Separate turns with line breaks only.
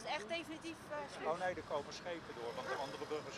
is echt definitief uh,
Oh nee, er komen schepen door, want de andere burgers.